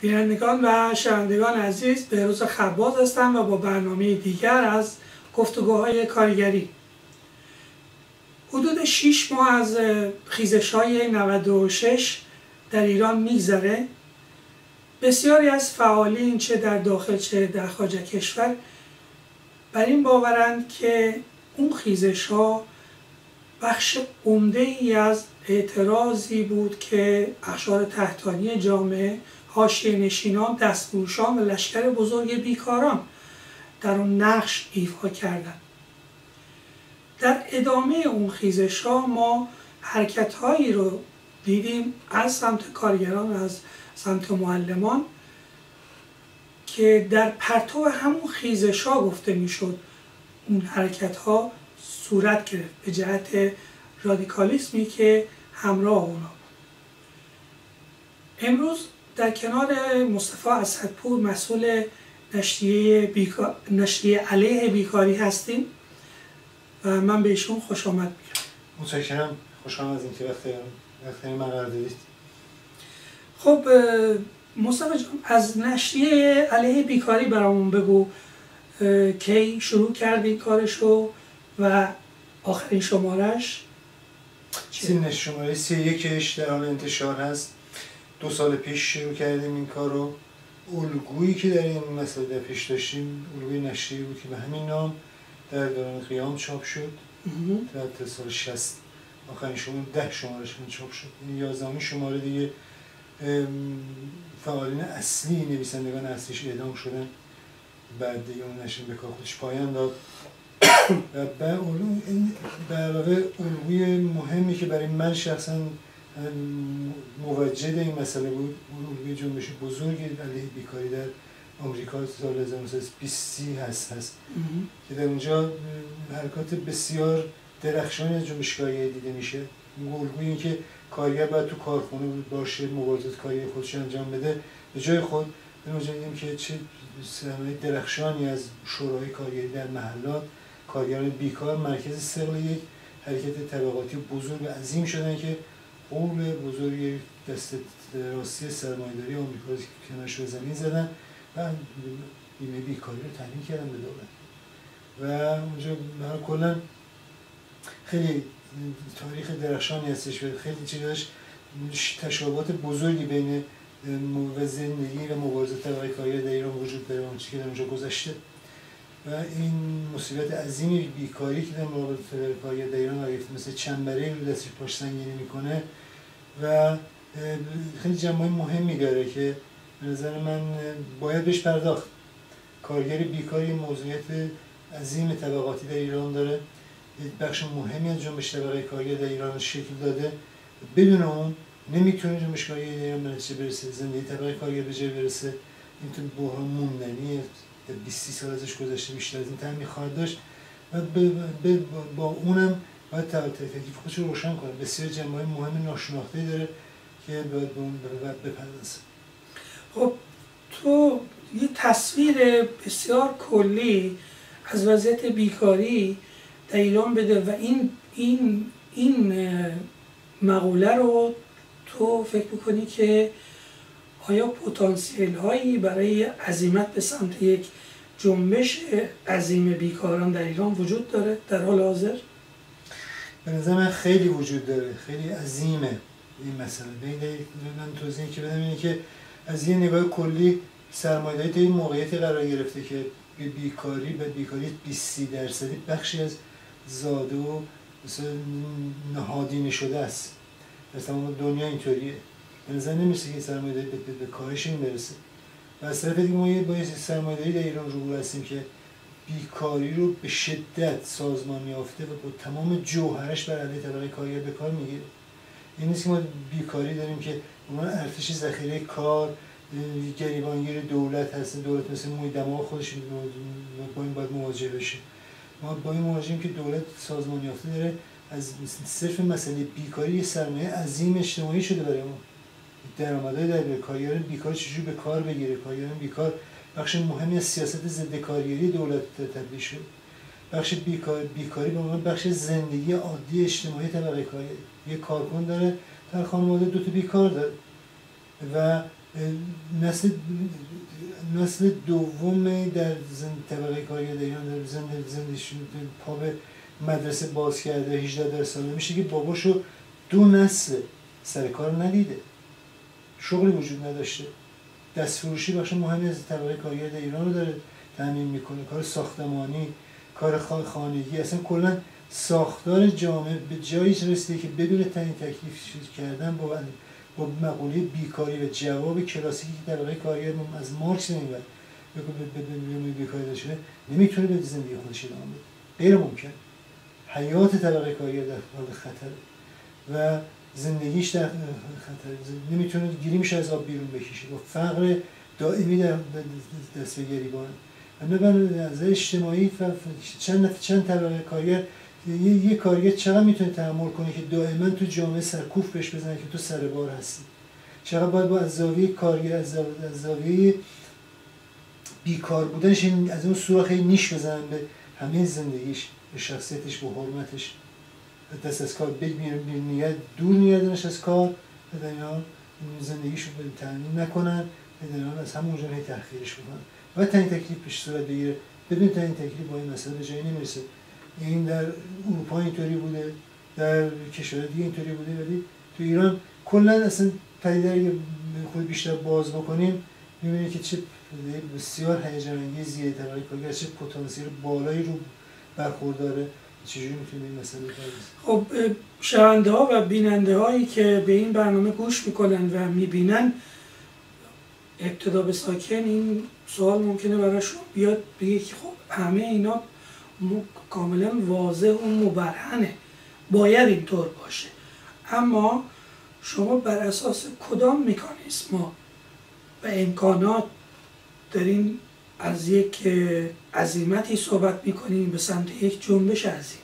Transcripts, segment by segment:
بینندگان و شنوندگان عزیز به روز خرباز هستم و با برنامه دیگر از گفتگوهای کارگری. حدود 6 ماه از خیزش های 96 در ایران میگذره. بسیاری از فعالین چه در داخل چه در خارج کشور بر این باورند که اون خیزش ها بخش عمده ای از اعتراضی بود که اخشار تحتانی جامعه حاشیه نشینان دستفروشان و لشکر بزرگ بیکاران در اون نقش ایفا کردند در ادامه اون خیزش ها ما حرکت هایی رو دیدیم از سمت کارگران و از سمت معلمان که در پرتو همون خیزش ها گفته می‌شد اون حرکت ها صورت گرفت به جهت رادیکالیسمی که همراه اونا امروز در کنار مصطفی اسدپور مسئول نشریه, بیکار... نشریه علیه بیکاری هستیم و من به ایشون خوش آمد میگم. متشکرم. خوشحالم از اینکه وقت من قرار دادید. خب مصطفی جان از نشریه علیه بیکاری برامون بگو کی شروع کردی کارشو و آخرین شمارش سین شماره سی یکش در حال انتشار هست. دو سال پیش شروع کردیم این کار رو الگویی که در این مسئله پیش داشتیم الگوی نشریه بود که به همین نام در دوران قیام چاپ شد. در سال 60 آخرین شماره ده شمارش چاپ شد. این یازدهمین شماره دیگه فعالین اصلی نویسندگان اصلیش اعدام شدن. بعد دیگه اون نشین به کار خودش پایان داد. و به علاوه الگوی مهمی که برای من شخصا موجد این مسئله بود. الگوی جنبش بزرگی علیه بیکاری در آمریکا سال 1920 هست هست. که در اونجا حرکات بسیار درخشانی از جنبشکاری دیده میشه. الگوی این که کارگر باید تو کارخونه باشه مبارزات کاری خودش انجام بده. به جای خود اونجا دیدیم که چه سرمایه درخشانی از شورای کارگری در محلات کارگران بیکار مرکز سقل یک حرکت طبقاتی بزرگ و عظیم شدن که قول بزرگی دست راستی سرمایه‌داری آمریکا رو کنارش به زمین زدن و بیمه بیکاری رو تامین کردن به دولت. و اونجا کلا خیلی تاریخ درخشانی هستش و خیلی چیزاش تشابهات بزرگی بین و زندگی و مبارزه طبقه کارگر در ایران وجود داره اون که در اونجا گذشته. و این مصیبت عظیمی بیکاری که در طبقه کارگر در ایران آگفت مثل چنبره رو دستش پاش سنگینی می‌کنه و خیلی جمعه مهمی داره که به نظر من باید بهش پرداخت. کارگری بیکاری موضوعیت عظیم طبقاتی در ایران داره. بخش مهمی از جنبش طبقه کارگر در ایران شکل داده. بدون اون نمی‌تونه جنبش کارگر در ایران برسه زندگی طبقه کارگر به جای برسه. این تو بحران موندنی در 20 سال ازش گذشته بیشتر از این تعمی خواهد داشت. و با اونم باید تکلیف خودش رو روشن کنه. بسیار جنبه مهم ناشناخته داره که باید به اون بپردازه. خب تو یه تصویر بسیار کلی از وضعیت بیکاری در ایران بده و این این این مقوله رو تو فکر می‌کنی که آیا پتانسیل هایی برای عظیمت به سمت یک جنبش عظیم بیکاران در ایران وجود داره در حال حاضر؟ به نظر من خیلی وجود داره خیلی عظیمه این مسئله. بین من توضیحی که بدم اینه که از یه نگاه کلی سرمایه‌داری تا این موقعیتی قرار گرفته که به بیکاری به بیکاری 20 درصدی بخشی از زاده و نهادینه شده است. تمام دنیا اینطوریه. به نظر نمیشه که سرمایه به, به کاهش این برسه. و از طرف دیگه ما با سرمایه داری در ایران رو هستیم که بیکاری رو به شدت سازمان یافته و با تمام جوهرش بر علیه طبقه کارگر به کار می‌گیره. این نیست که ما بیکاری داریم که ما ارتش ذخیره کار گریبانگیر دولت هست دولت مثل موی دماغ خودش با این باید مواجه بشه. ما با این مواجهیم که دولت سازمان یافته داره از صرف مسئله بیکاری یه سرمایه عظیم اجتماعی شده برای ما. درآمدهای در کارگران بیکار چجوری به کار بگیره؟ کارگران بیکار. بخش مهمی از سیاست ضد کارگری دولت تبدیل شد. بخش بیکار بیکاری به عنوان بخش زندگی عادی اجتماعی طبقه کارگری یه کارکن داره در خانواده دو تا بیکار داره. و نسل نسل دوم در زند طبقه کاری در ایران در زند زندشون پا به مدرسه باز کرده 18 در ساله میشه که باباشو دو نسل سر کار ندیده. شغلی وجود نداشته. دستفروشی بخش مهمی از طبقه کارگر در ایران رو داره تعمین می‌کنه. کار ساختمانی کار خانگی. اصلا کلا ساختار جامعه به جایی رسیده که بدون تعیین تکلیف کردن با با مقوله بیکاری و جواب کلاسیکی که طبقه کارگر از مارکس نمی‌برد بیکاری شده نمی‌تونه به زندگی خودش ادامه بده. غیر ممکن حیات طبقه کارگر در حال خطر و زندگیش در خطر نمی‌تونه گیری میشه از آب بیرون بکشه. با فقر دائمی در دست گریبان. بنابراین از اجتماعی چند چند طبقه کارگر یه, یه کارگر چقدر می‌تونه تحمل کنه که دائما تو جامعه سرکوف بهش بزنه که تو سر بار هستی؟ چقدر باید با از زاویه کارگر از زاویه بیکار بودنش از اون سوراخ نیش بزنن به همه زندگیش به شخصیتش به حرمتش. دست از کار بگیرن نیت دور نیادنش از کار اینا زندگیش رو تامین نکنن. اینا از همونجا هی تحقیرش بکنن و تا این تکلیف پیش صورت بگیره. بدون تا این تکلیف با این مسئله به جایی نمی‌رسه. این در اروپا اینطوری بوده. در کشور دیگه اینطوری بوده. ولی تو ایران کلا اصلا پدیده خود بیشتر باز بکنیم می‌بینید که چه بسیار هیجان انگیزیه کارگر چه پتانسیل بالایی رو برخورداره چجوری می‌تونیم این مسئله خب شنونده ها و بیننده هایی که به این برنامه گوش می‌کنن و می‌بینن ابتدا به ساکن این سوال ممکنه براشون بیاد بگه که خب همه اینا کاملا واضح و مبرهنه. باید اینطور باشه. اما شما بر اساس کدام مکانیسم و امکانات دارین از یک عظیمتی صحبت می‌کنیم به سمت یک جنبش عظیم.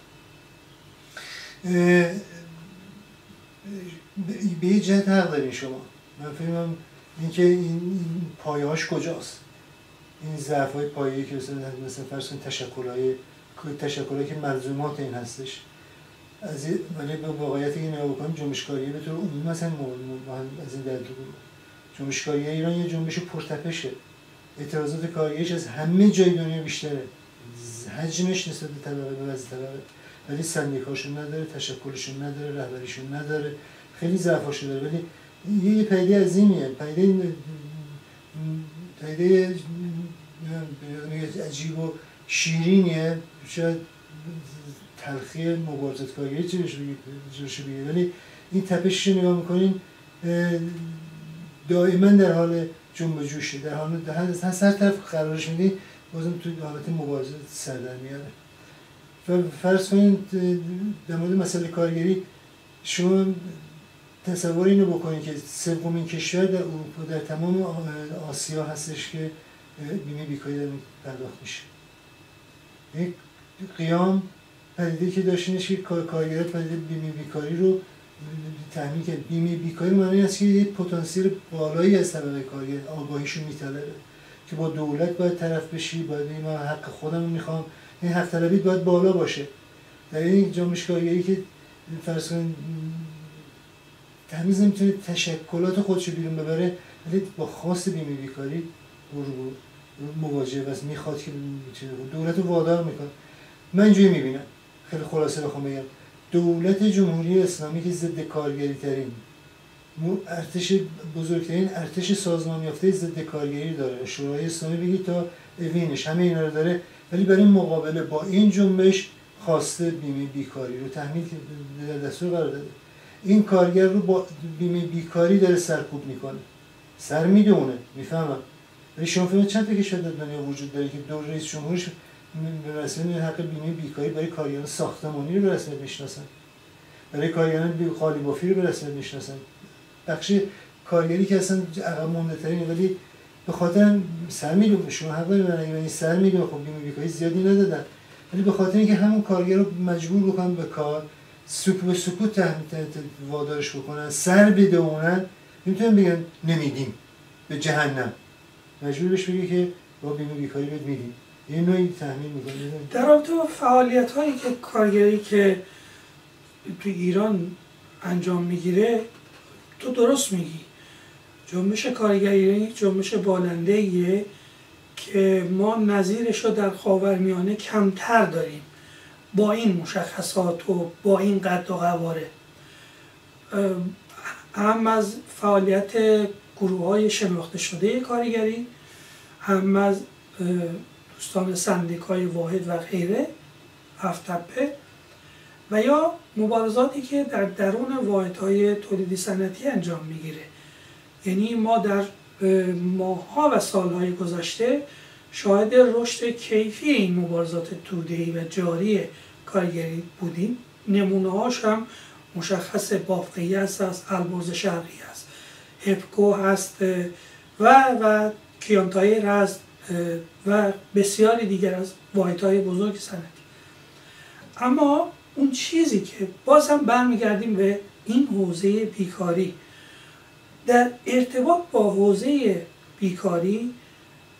به یه جهت حق دارین شما. من فکرم اینکه این, این پایهاش کجاست؟ این ضعف های که مثلا مثلا فرض کنید تشکل‌های که ملزومات این هستش. از ولی به واقعیتی که نگاه بکنیم جنبشکاری به طور عمومی مثلا از این دلیل جنبشکاری ایران یه جنبش پرتپشه. اعتراضات کارگریش از همه جای دنیا بیشتره حجمش نسبت به طبقه به وضع طبقه. ولی سندیکاشون نداره تشکلشون نداره رهبریشون نداره. خیلی ضعفاشو داره. ولی یه پیده عظیمیه پیده پیده عجیب و شیرینیه. شاید تلخی مبارزت کارگری چه بگیر ولی این تپشش رو نگاه می‌کنین دائما در حال جنب جوشه در حال هر سر طرف قرارش میدی بازم توی حالت مبارزه سر در میاره و فرض کنید در مورد مسئله کارگری شما تصور اینو بکنید که سومین کشور در اروپا در تمام آسیا هستش که بیمه بیکاری در پرداخت میشه. یک قیام پدیده که داشتینش که کارگرات پدیده بیمه بیکاری رو تحمیل کرد. بیمه بیکاری معنی است که یک پتانسیل بالایی از طبقه کارگر آگاهیشون میطلبه که با دولت باید طرف بشی باید من حق خودم می‌خوام. این حق طلبی باید بالا باشه. در این کارگری که فرض کنید تمیز نمی‌تونه تشکلات خودش رو بیرون ببره ولی با خاص بیمه بیکاری رو مواجه و می‌خواد که دولت رو وادار می‌کنه. من اینجوری می‌بینم. خیلی خلاصه بخوام بگم. دولت جمهوری اسلامی که ضد کارگری ترین ارتش بزرگترین ارتش سازمان یافته ضد کارگری داره. شورای اسلامی بگید تا اوینش همه اینا رو داره. ولی برای مقابله با این جنبش خواسته بیمه بیکاری رو تحمیل در دستور قرار داده. این کارگر رو با بیمه بیکاری داره سرکوب می‌کنه. سر می‌دونه می‌فهمم. ولی شما فهمید چند تا کشور در دنیا وجود داره که دور رئیس جمهورش به رسمیت حق بیمه بیکاری برای کارگران ساختمانی رو به می‌شناسن برای کارگران خالی بافی رو به می‌شناسن بخش کارگری که اصلا عقب مونده ولی به خاطر سر میدون شما حق دارید این سر میدون خب بیمه بیکاری زیادی ندادن. ولی به خاطر اینکه همون کارگر رو مجبور بکنن به کار سکوت به سکوت وادارش بکنن سر بدونن می‌تونن بگن نمیدیم. به جهنم. مجبور بهش بگه که با بیمه بیکاری بهت میدیم. این نوعی تحمیل در رابطه با فعالیت هایی که کارگری که تو ایران انجام می‌گیره تو درست میگی. جنبش کارگری یک جنبش بالنده ایه که ما نظیرش رو در خاورمیانه کمتر داریم. با این مشخصات و با این قد و قواره. هم از فعالیت گروه های شناخته شده کارگری هم از دوستان سندیکای واحد و غیره هفتپه و یا مبارزاتی که در درون واحدهای تولیدی صنعتی انجام می‌گیره. یعنی ما در ماهها و سالهای گذشته شاهد رشد کیفی این مبارزات تودهی و جاری کارگری بودیم. نمونه هاش هم مشخص بافقی است از البرز شرقی است هپکو هست و و کیانتای رز و بسیاری دیگر از واحدهای بزرگ صنعتی. اما اون چیزی که باز هم برمیگردیم به این حوزه بیکاری. در ارتباط با حوزه بیکاری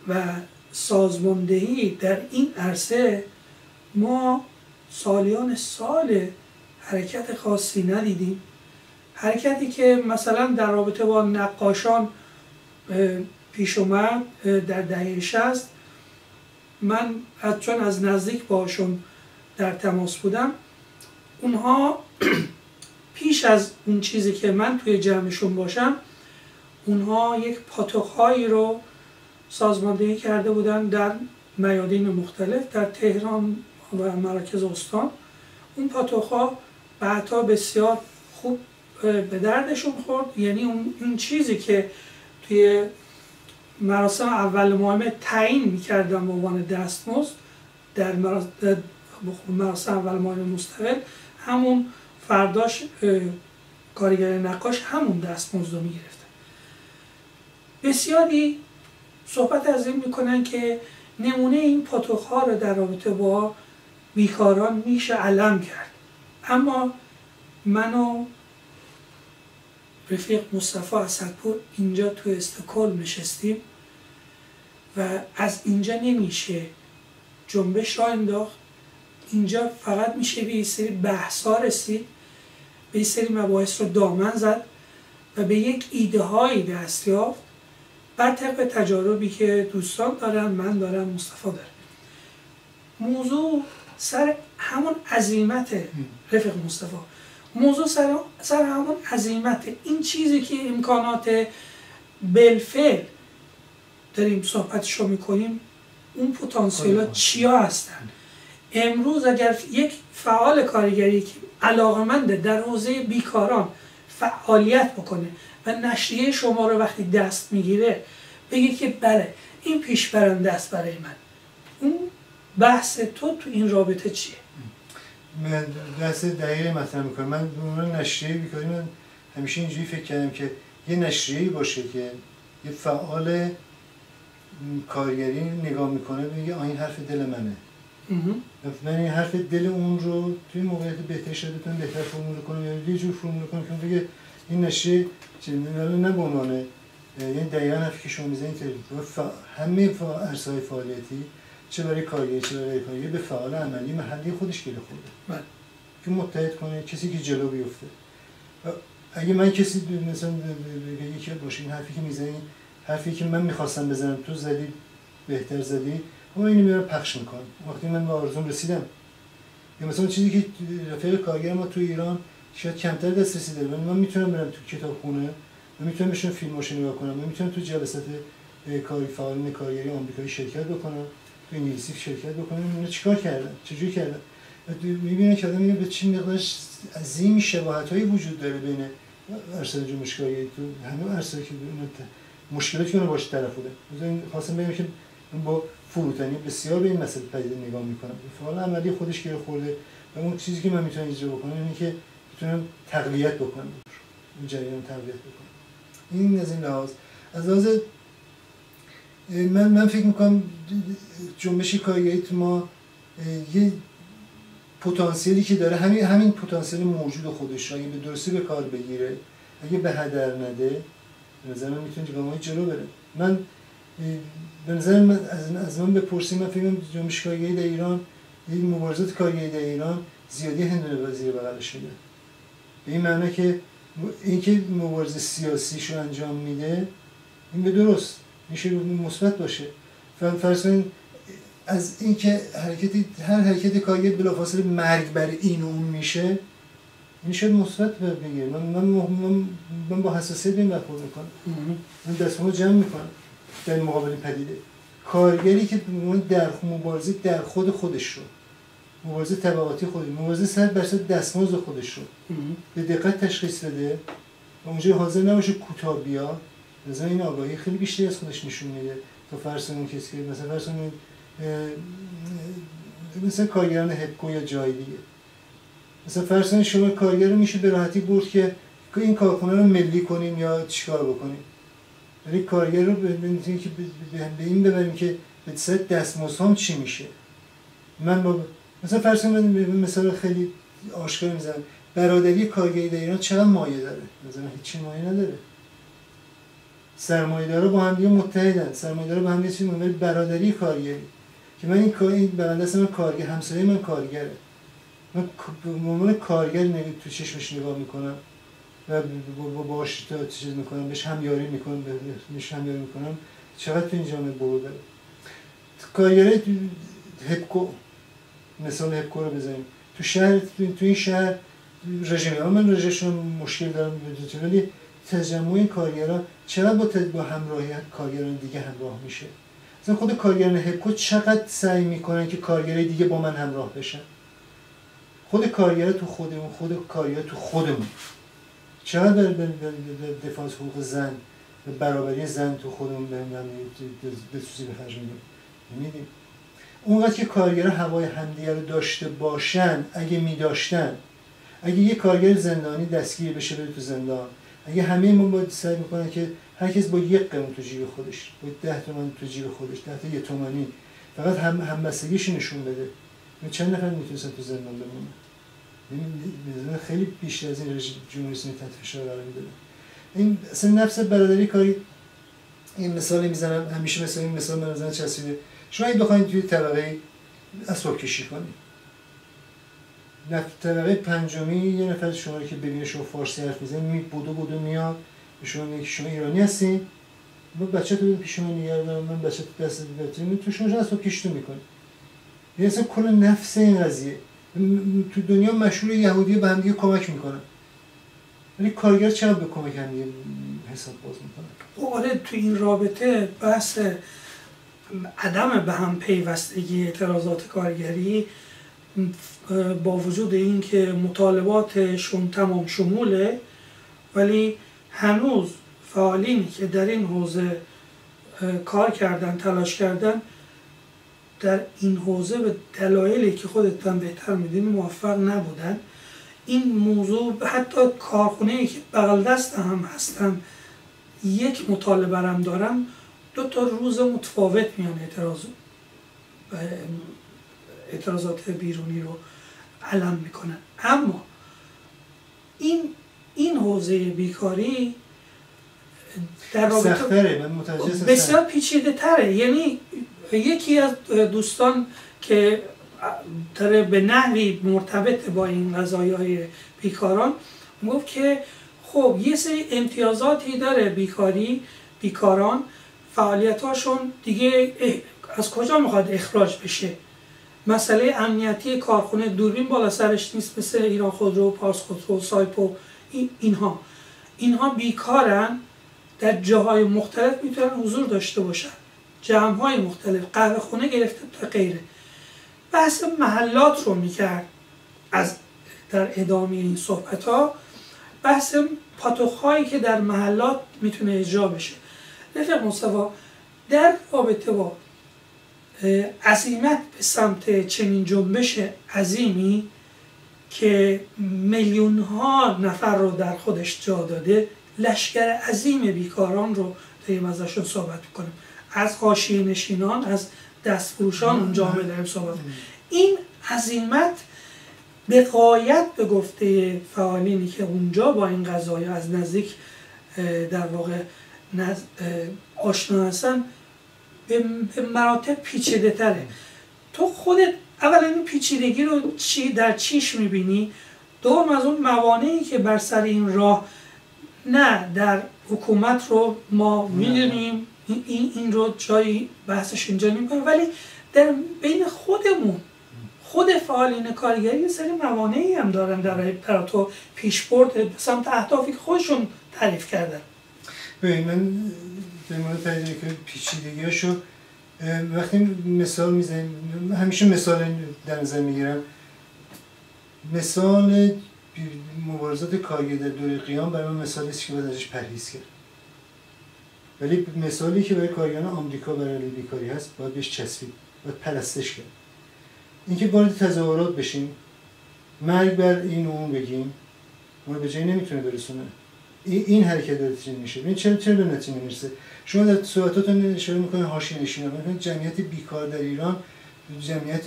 و سازماندهی در این عرصه ما سالیان سال حرکت خاصی ندیدیم. حرکتی که مثلا در رابطه با نقاشان پیش اومد در دهه شست من چون از نزدیک باشون در تماس بودم اونها پیش از اون چیزی که من توی جمعشون باشم اونها یک پاتوخهایی رو سازماندهی کرده بودن در میادین مختلف در تهران و مراکز استان. اون پاتوخها بعدها بسیار خوب به دردشون خورد. یعنی اون چیزی که توی مراسم اول معامله تعیین می‌کردن به عنوان دستمزد. در مراسم اول معامله مستقل همون فرداش کارگر نقاش همون دستمزد رو می‌گرفت بسیاری صحبت از این می‌کنن که نمونه این پاتوخ رو در رابطه با بیکاران میشه علم کرد. اما منو رفیق مصطفی اسدپور اینجا تو استکهلم نشستیم. و از اینجا نمیشه. جنبش را انداخت. اینجا فقط میشه به یه سری بحثا رسید. به یه سری مباحث رو دامن زد و به یک ایده هایی دست یافت. بر طبق تجاربی که دوستان دارن من دارم مصطفی داره. موضوع سر همون عظیمت رفیق مصطفی. موضوع سر, سر همون عظیمت این چیزی که امکانات بلفل داریم صحبتشو می‌کنیم اون پتانسیل ها چیا هستن؟ امروز اگر یک فعال کارگری که علاقمنده در حوزه بیکاران فعالیت بکنه و نشریه شما رو وقتی دست می‌گیره بگه که بله این پیش برنده است برای من. اون بحث تو تو این رابطه چیه؟ من بحث دقیق مطرح می‌کنم. من به عنوان نشریه بیکاری من همیشه اینجوری فکر کردم که یه نشریه باشه که یه فعال کارگری نگاه می‌کنه بگه این حرف دل منه. من این حرف دل اون رو توی موقعیت بهتر شده بتونم بهتر فرمول کنم یا یه جور فرمول کنم. که بگه این نشریه نه به عنوان یعنی دقیقا حرفی که شما می‌زنید همه ارسای فعالیتی چه برای کارگری چه برای کارگری به فعال عملی محلی خودش گله خورده. بله. که متحد کنه کسی که جلو بیفته. اگه من کسی مثلا یکی باشه این حرفی که می‌زنی حرفی که من می‌خواستم بزنم تو زدی بهتر زدی. اما اینو میرم پخش می‌کنم. وقتی من به آرزوم رسیدم یا مثلا چیزی که رفیق کارگر ما تو ایران شاید کمتر دسترسی داره من می‌تونم برم تو کتابخونه من می‌تونم بهشون فیلماشو نگاه کنم من می‌تونم تو جلسات کاری فعالین کارگری آمریکایی شرکت بکنم تو انگلیسی شرکت بکنم. اینا چیکار کردن؟ چجوری کردن؟ می‌بینه که آدم به چی مقدار عظیم شباهت هایی وجود داره بین ارسال جمشکاری تو همه ارسال که مشکلاتی که باشه طرف بوده خواستم بگم که با فروتنی بسیار به این مسئله پدید نگاه می‌کنم. فعال عملی خودش گیر خورده و اون چیزی که من می‌تونم اجرا بکنم اینه که می‌تونم تقویت بکنم. این جریان تقویت بکنم. این از این لحاظ. از لحاظ من من فکر می‌کنم جنبش کارگری تو ما یه پتانسیلی که داره همین همین پتانسیل موجود خودش اگه به درستی به کار بگیره اگه به هدر نده به نظر من می‌تونه جلو جلو بره من به نظر من از, من بپرسیم من فکر جنبش کارگری در ایران این مبارزات کارگری در ایران زیادی هندونه زیر بغل شده به این معنی که اینکه مبارزه سیاسیش رو انجام میده این به درست. میشه مثبت باشه. فرض از اینکه حرکتی هر حرکت کارگر بلافاصله مرگ بر این اون میشه این شاید مثبت بگیر من, من, من, من با حساسیت این برخورد می‌کنم. من دستمو جمع می‌کنم. در مقابل پدیده. کارگری که در مبارزه در خود خودش رو. مبارزه طبقاتی خودش مبارزه سر بر دستمزد خودش رو. به دقت تشخیص بده و اونجا حاضر نباشه کوتاه بیا. مثلا این آگاهی خیلی بیشتری از خودش نشون میده. تو فرض اون کسی که مثلا فرض مثلا کارگران هپکو یا جای دیگه. مثلا فرض شما کارگر میشه به راحتی برد که این کارخونه رو ملی کنیم یا چیکار بکنیم؟ ولی کارگر رو به این ببریم که به سر دستمزد چی میشه؟ من با مثلا فرض مثلا خیلی آشکار می‌زنم. برادری کارگری در ایران چقدر مایه داره؟ مثلا هیچی مایه نداره. سرمایه‌دارا با هم دیگه متحدن. سرمایه‌دارا با هم دیگه برادری کارگری. که من این کار این بنده من کارگر همسایه من کارگره. من عنوان کارگر تو چشمش نگاه می‌کنم و باش چیز می‌کنم بهش همیاری می‌کنم بهش همیاری می‌کنم. چقدر تو این جامعه برو کارگره هپکو مثال هپکو رو بزنیم. تو شهر تو این شهر رژیم ها من رژشون مشکل دارم ولی تجمع این کارگران چقدر با, با همراهی کارگران دیگه همراه میشه؟ مثلا خود کارگران هپکو چقدر سعی می‌کنن که کارگرای دیگه با من همراه بشن؟ خود کارگر تو خودمون خود کارگر تو خودمون. چقدر به دفاع از حقوق زن به برابری زن تو خودمون به سوزی به خرج میدیم. اونقدر که کارگر هوای همدیگه رو داشته باشن اگه می داشتن اگه یه کارگر زندانی دستگیر بشه بره تو زندان اگه همه ما باید سعی می‌کنن که هر کس با یک قیمت تو جیب خودش با ده تومن تو جیب خودش ده تا یه تومانی فقط هم همبستگیش نشون بده. چند نفر می‌تونستن تو زندان بمونن؟ یعنی خیلی بیشتر از این رژیم جمهوری اسلامی تحت فشار قرار میده این اصلا نفس برادری کاری این مثالی می‌زنم همیشه مثلا این مثال من بزنم چسبیده. شما این بخواید توی طبقه اسباب کشی کنید طبقه پنجمی یه نفر شما که ببینه شما فارسی حرف می‌زنید می بودو بودو میاد. شما میگه شما ایرانی هستی. من بچه تو پیش من نگه من بچه تو دست تو شما اسباب کشی تو می‌کنی. یعنی اصلا کل نفس این قضیه. تو دنیا مشهور یهودی به همدیگه کمک می‌کنن ولی کارگر چرا به کمک همدیگه حساب باز می‌کنن خب آره تو این رابطه بحث عدم به هم پیوستگی اعتراضات کارگری با وجود اینکه مطالباتشون تمام شموله ولی هنوز فعالینی که در این حوزه کار کردن تلاش کردن در این حوزه به دلایلی که خودتان بهتر میدین موفق نبودن. این موضوع حتی کارخونه که بغل دست هم هستن یک مطالبه هم دارم دو تا روز متفاوت میان اعتراض اعتراضات بیرونی رو علم می‌کنن. اما این این حوزه بیکاری در رابطه بسیار پیچیده تره یعنی یکی از دوستان که داره به نحوی مرتبط با این قضایی های بیکاران گفت که خب یه سری امتیازاتی داره بیکاری بیکاران. فعالیتاشون دیگه از کجا می‌خواد اخراج بشه؟ مسئله امنیتی کارخونه دوربین بالا سرش نیست مثل ایران خودرو پاس خودرو سایپو اینها. اینها بیکارن در جاهای مختلف می‌تونن حضور داشته باشن. جمع های مختلف قهوه خونه گرفته تا غیره. بحث محلات رو می‌کرد. از در ادامه این صحبت ها بحث پاتوخ هایی که در محلات می‌تونه اجرا بشه. رفیق مصطفی در رابطه با عظیمت به سمت چنین جنبش عظیمی که میلیون ها نفر رو در خودش جا داده لشکر عظیم بیکاران رو داریم ازشون صحبت کنیم از حاشیه نشینان از دستفروشان اون جامعه داریم صحبت این عظیمت به قایت به گفته فعالینی که اونجا با این قضایه از نزدیک در واقع آشنا هستن به مراتب پیچیده تره تو خودت اولا این پیچیدگی رو چی در چیش می‌بینی؟ دوم از اون موانعی که بر سر این راه نه در حکومت رو ما می‌دونیم. این, این رو جایی بحثش اینجا نمی‌کنیم. ولی در بین خودمون خود فعالین کارگری یه سری موانعی هم دارن در پراتو پیشبرد به سمت اهدافی که خودشون تعریف کردن. ببین من در مورد تجربه پیچیدگیاشو وقتی مثال می‌زنیم همیشه مثال در نظر می‌گیرم. مثال مبارزات کارگر در دوره قیام برای من مثالی است که باید ازش پرهیز کرد. ولی مثالی که برای کارگران آمریکا برای بیکاری هست باید بهش چسبید باید پرستش کرد. اینکه وارد تظاهرات بشیم مرگ بر این و اون بگیم ما به جایی نمی‌تونه برسونه. این حرکت داره چی میشه. این چرا چرا به نتیجه می‌رسه؟ شما در صحبتاتون اشاره می‌کنید حاشیه نشین می‌کنید جمعیت بیکار در ایران جمعیت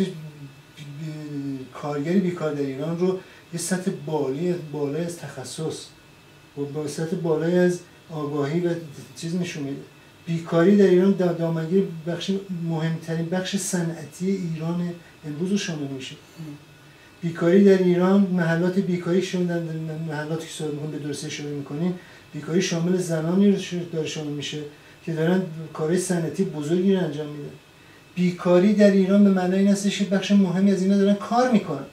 کارگری بیکار در ایران رو یه سطح بالی بالای از تخصص و با سطح بالای از آگاهی و چیز نشون میده. بیکاری در ایران در دامنگیر بخش مهمترین بخش صنعتی ایران امروز رو شامل میشه. بیکاری در ایران محلات بیکاری شما محلاتی که صحبت به درستی اشاره می‌کنین بیکاری شامل زنانی رو داره شامل میشه که دارن کارهای صنعتی بزرگی رو انجام میدن. بیکاری در ایران به معنای این هستش که بخش مهمی از اینا دارن کار می‌کنن.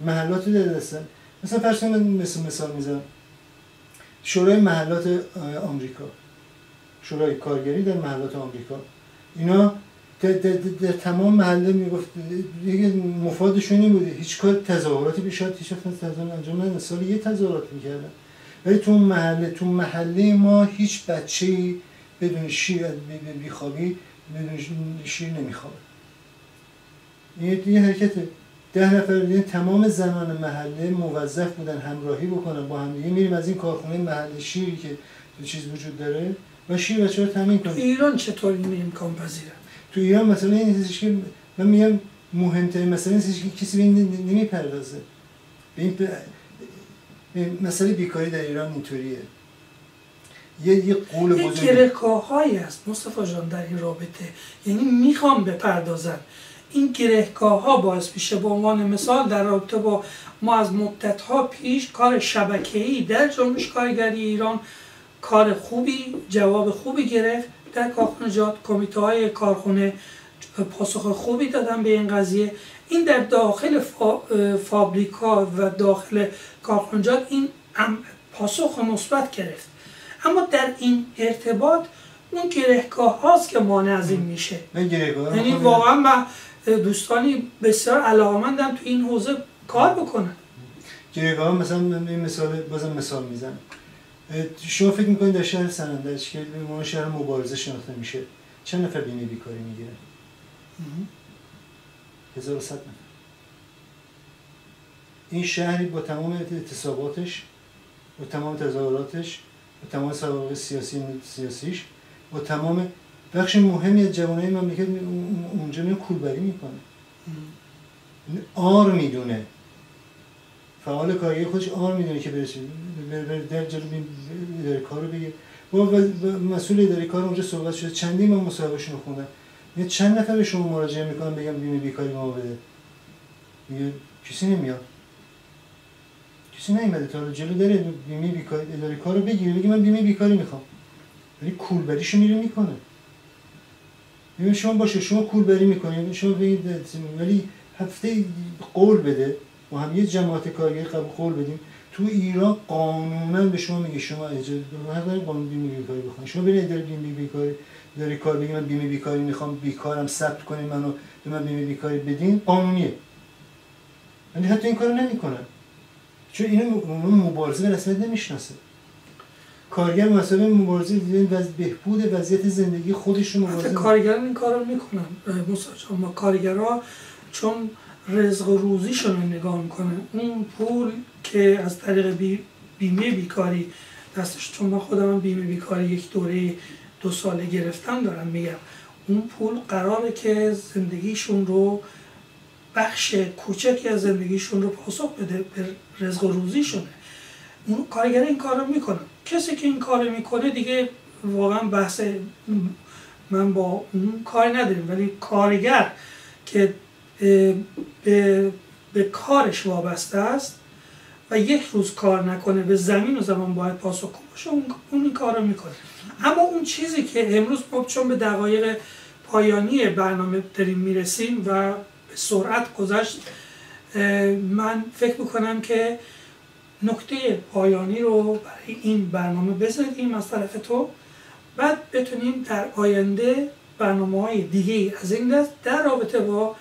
محلات در دستن مثلا فرض مثل مثال می‌زنم. شورای محلات آمریکا. شورای کارگری در محلات آمریکا. اینا در, در, در تمام محله می‌گفت دیگه مفادشون این بوده. هیچ کار تظاهراتی بشاد هیچ وقت تظاهرات انجام ندادن. سال یه تظاهرات می‌کردن. ولی تو محله تو محله ما هیچ بچه بدون شیر بیخوابی بدون شیر نمیخوابه. یه حرکته ده نفر دیگه تمام زنان محله موظف بودن همراهی بکنن با هم دیگه میریم از این کارخونه محله شیری که چیز وجود داره. و شیر بچه رو تامین کنیم. ایران چطور این امکان پذیره؟ تو ایران مثلا این چیزی که من میگم مهمترین مثلا این که کسی به این نمی‌پردازه. به این مسئله بیکاری در ایران اینطوریه. یه یه قول هایی هست. مصطفی جان در این رابطه. یعنی می‌خوام بپردازن. این گرهگاه ها باعث میشه به عنوان مثال در رابطه با ما از مدت ها پیش کار شبکه‌ای در جنبش کارگری ایران کار خوبی جواب خوبی گرفت. در کارخانجات کمیته های کارخونه پاسخ خوبی دادن به این قضیه. این در داخل فابریکا و داخل کارخانجات این پاسخ مثبت گرفت. اما در این ارتباط اون گرهگاه هاست که مانع از این میشه. یعنی واقعا من دوستانی بسیار علاقمندم تو این حوزه کار بکنن. گرهگاه مثلا این مثال بازم مثال می‌زنم. شما فکر می‌کنید در شهر سنندج که به شهر مبارزه شناخته میشه چند نفر بیمه بیکاری می‌گیرن؟ 1100 نفر. این شهری با تمام اعتصاباتش با تمام تظاهراتش با تمام سوابق سیاسی سیاسیش با تمام بخش مهمی از جوانای مملکت اونجا میان کولبری می‌کنه آر می‌دونه. فعال کاری خودش آر می‌دونه که برسه. در جلو اداره کار رو بگه. با مسئول اداره کار اونجا صحبت شده. چندی من مصاحبهشون رو خوندم. میگه چند نفر به شما مراجعه می‌کنن بگم بیمه بیکاری ما بده. میگه کسی نمیاد. کسی نمیاد تا جلو داره بیمه بیکاری اداره کار رو بگیره بگه من بیمه بیکاری می‌خوام. ولی کولبریشو میره می‌کنه. میگه شما باشه شما کولبری می‌کنید شما بگید ولی هفته قول بده. ما هم یه جماعت کارگری قبل قول بدیم. تو ایران قانونا به شما میگه شما اجازه حق دارید قانون بیمه بیکاری بخواید شما برید اداره بیمه بیکاری داری کار بگی من بیمه بیکاری می‌خوام بیکارم ثبت کنید منو به من بیمه بیکاری بدین قانونیه. ولی حتی این کارو نمی‌کنن. چون اینو مبارزه به رسمیت نمی‌شناسه. کارگر مسئله مبارزه دیدن و بهبود وضعیت زندگی خودشون مبارزه کارگران این کارو می‌کنن. اما کارگرها چون رزق و روزیشون رو نگاه می‌کنن اون پول که از طریق بیمه بیکاری دستش چون من خودم بیمه بیکاری یک دوره دو ساله گرفتم دارم میگم. اون پول قراره که زندگیشون رو بخش کوچکی از زندگیشون رو پاسخ بده به رزق و روزیشونه. اون کارگر این کار رو می‌کنه کسی که این کار می‌کنه دیگه واقعا بحث من با اون کار نداریم. ولی کارگر که به, به کارش وابسته است و یک روز کار نکنه به زمین و زمان باید پاسخ باشه اون, اون این کار می‌کنه. اما اون چیزی که امروز ما چون به دقایق پایانی برنامه داریم می‌رسیم و به سرعت گذشت من فکر می‌کنم که نکته پایانی رو برای این برنامه بذاریم از طرف تو. بعد بتونیم در آینده برنامه های دیگه از این دست در رابطه با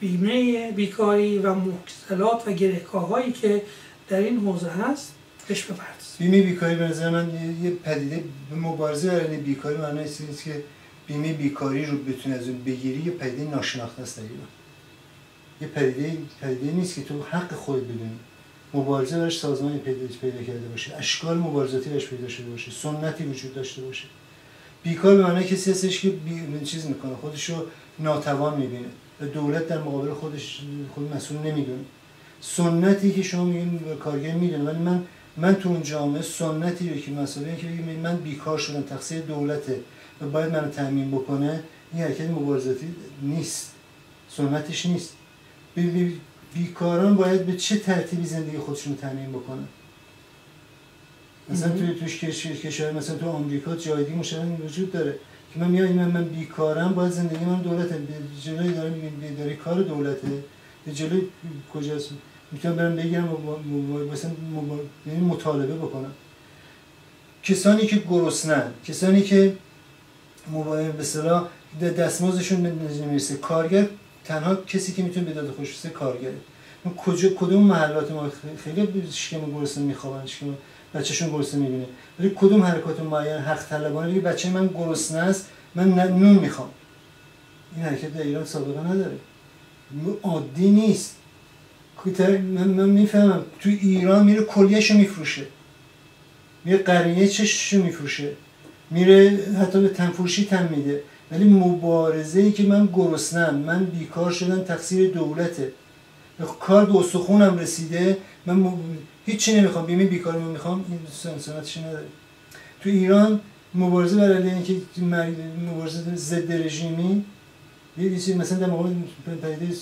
بیمه بیکاری و مکسلات و گرهکاه هایی که در این حوزه هست بهش بپردازیم. بیمه بیکاری به نظر من یه پدیده مبارزه برای بیکاری معنی نیست که بیمه بیکاری رو بتونی از اون بگیری یه پدیده ناشناخته است در یه پدیده پدیده نیست که تو حق خود بدونی. مبارزه برش سازمانی پیدا کرده باشه. اشکال مبارزاتی برش پیدا شده باشه. سنتی وجود داشته باشه. بیکار به معنی کسی هستش که بی... چیز می‌کنه خودش رو ناتوان می‌بینه. و دولت در مقابل خودش خود مسئول نمی‌دونه. سنتی که شما میگین کارگر می‌دونه. ولی من من تو اون جامعه سنتی رو که مسئله که من بیکار شدم تقصیر دولته و باید منو تامین بکنه این حرکت مبارزاتی نیست. سنتش نیست. بی بیکاران باید به چه ترتیبی زندگی خودشون رو تامین بکنن؟ مثلا توی توش کشور مثلا تو آمریکا جایدی مشابه وجود داره. که من میام من, من بیکارم باید زندگی من دولت جلوی دارم داری کار دولته. جلوی کجاست؟ می‌تونم برم بگیرم مثلا یعنی مطالبه بکنم. کسانی که گرسنن کسانی که به اصطلاح دستمزدشون نمی‌رسه. کارگر تنها کسی که می‌تونه به داد خوش کارگره. کجا کدوم محلات ما خیلی شکم گرسنه میخوابن شکم بچهشون گرسنه می‌بینه. ولی کدوم حرکات معین حق طلبانه؟ بگه بچه من گرسنه است من نون می‌خوام. این حرکت در ایران سابقه نداره. عادی نیست. من, من می‌فهمم. تو ایران میره کلیهشو میفروشه. میره قرینه چششو میفروشه. میره حتی به تنفروشی تن میده. ولی مبارزه ای که من گرسنم من بیکار شدم تقصیر دولته. کار به استخونم رسیده من هیچی نمی‌خوام. بیمه بیکاری من می‌خوام این سنتش نداره تو ایران مبارزه برای اینکه مبارزه ضد رژیمی یه چیزی مثلا در مقابل پدیده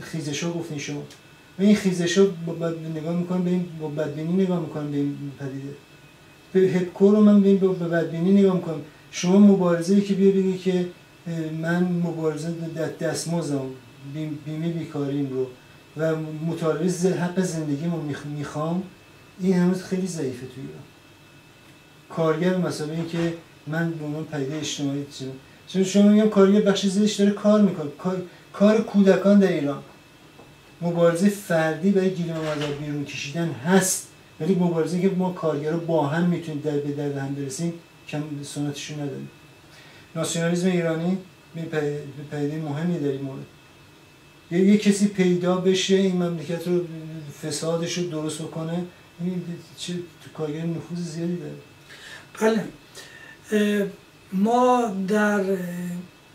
خیزشا گفتین شما. و این خیزشا با نگاه می‌کنم به این با بدبینی نگاه می‌کنم به این پدیده. به هپکو رو من به بدبینی نگاه می‌کنم. شما مبارزه که بیا که من مبارزه دستمزدم بیمه بیکاریم رو و مطالبه حق زندگی ما می‌خوام این هنوز خیلی ضعیفه توی ایران. کارگر مثلا این که من به عنوان پیده اجتماعی چون شما میگم کارگر بخش زیادش داره کار می‌کنه. کار, کودکان در ایران. مبارزه فردی برای گیریم بیرون کشیدن هست ولی مبارزه که ما کارگر رو با هم می‌تونیم در به درد هم برسیم کم سنتشون نداریم. ناسیونالیسم ایرانی پیده مهمی در این مورد. یه, یه کسی پیدا بشه این مملکت رو فسادش رو درست بکنه این چه تو کارگر نفوذ زیادی داره. بله. ما در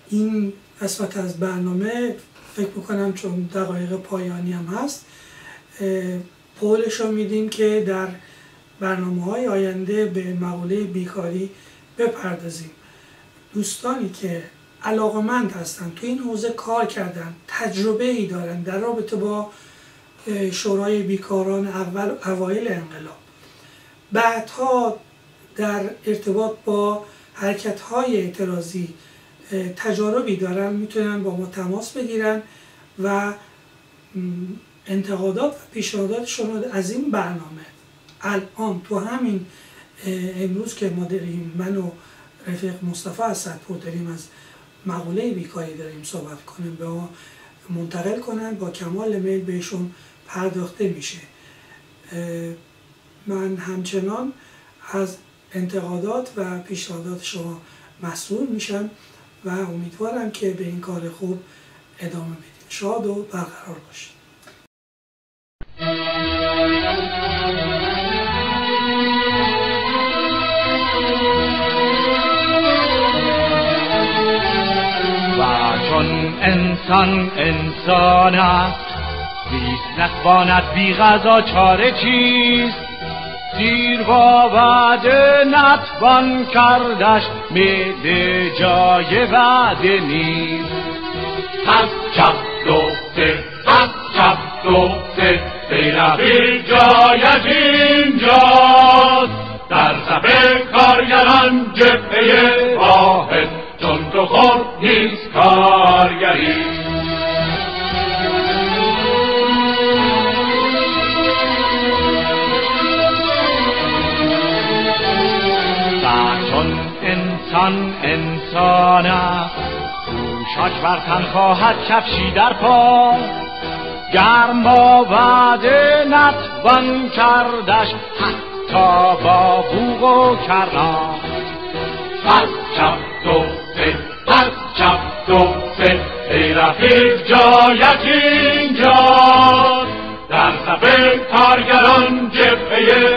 این قسمت از برنامه فکر می‌کنم چون دقایق پایانی هم هست قولش رو میدیم که در برنامه های آینده به مقوله بیکاری بپردازیم. دوستانی که علاقمند هستن تو این حوزه کار کردن تجربه ای دارن در رابطه با شورای بیکاران اول اوایل انقلاب. بعدها در ارتباط با حرکت های اعتراضی تجاربی دارن می‌تونن با ما تماس بگیرن و انتقادات و پیشنهاداتشون رو از این برنامه الان تو همین امروز که ما داریم من و رفیق مصطفی اسدپور داریم از مقوله بیکاری داریم صحبت کنیم به منتقل کنن با کمال میل بهشون پرداخته میشه. من همچنان از انتقادات و پیشنهادات شما مسئول میشم و امیدوارم که به این کار خوب ادامه بدیم. شاد و برقرار باشید. انسان انسان است زیست نتواند بی غذا چاره چیست؟ زیر با وعده نتوان کردش میده جای وعده نیست. هم چپ دوسته هم چپ دوسته رفیق جایت اینجاست. در صفحه کارگران جبهه بر تن خواهد کفشی در پا. گرم با وعده نتوان کردش حتی با بوغ و کرنا. پس چپ دو سه پس چپ دو سه ای رفیق جایت اینجا. در صفحه کارگران جبهه